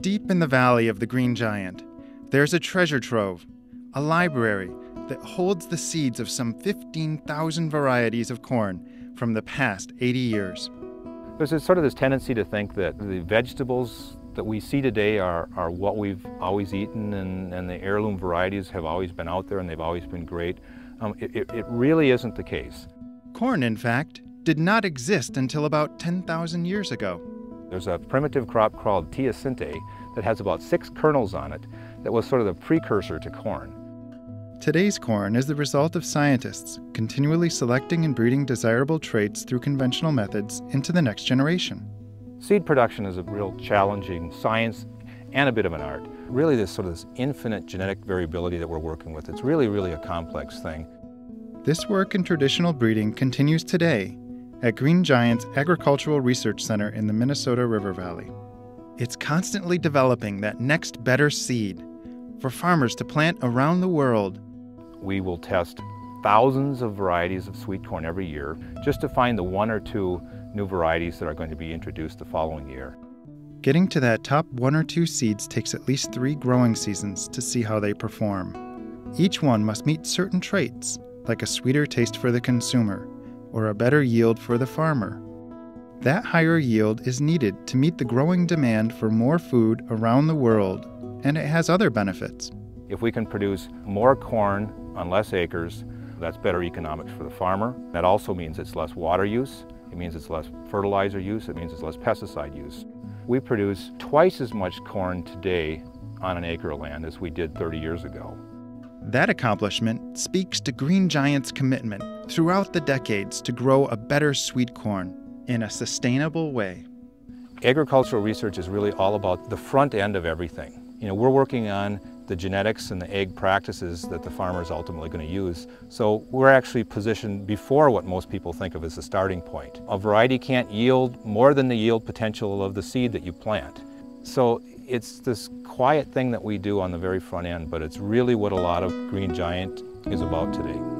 Deep in the valley of the Green Giant, there's a treasure trove, a library that holds the seeds of some 15,000 varieties of corn from the past 80 years. There's sort of this tendency to think that the vegetables that we see today are, are what we've always eaten and, and the heirloom varieties have always been out there and they've always been great. Um, it, it, it really isn't the case. Corn, in fact, did not exist until about 10,000 years ago. There's a primitive crop called teosinte that has about six kernels on it that was sort of the precursor to corn. Today's corn is the result of scientists continually selecting and breeding desirable traits through conventional methods into the next generation. Seed production is a real challenging science and a bit of an art. Really this sort of this infinite genetic variability that we're working with, it's really, really a complex thing. This work in traditional breeding continues today at Green Giant's Agricultural Research Center in the Minnesota River Valley. It's constantly developing that next better seed for farmers to plant around the world. We will test thousands of varieties of sweet corn every year just to find the one or two new varieties that are going to be introduced the following year. Getting to that top one or two seeds takes at least three growing seasons to see how they perform. Each one must meet certain traits, like a sweeter taste for the consumer or a better yield for the farmer. That higher yield is needed to meet the growing demand for more food around the world, and it has other benefits. If we can produce more corn on less acres, that's better economics for the farmer. That also means it's less water use, it means it's less fertilizer use, it means it's less pesticide use. We produce twice as much corn today on an acre of land as we did 30 years ago. That accomplishment speaks to Green Giant's commitment throughout the decades to grow a better sweet corn in a sustainable way. Agricultural research is really all about the front end of everything. You know, we're working on the genetics and the ag practices that the farmer is ultimately going to use. So we're actually positioned before what most people think of as the starting point. A variety can't yield more than the yield potential of the seed that you plant. So it's this quiet thing that we do on the very front end, but it's really what a lot of Green Giant is about today.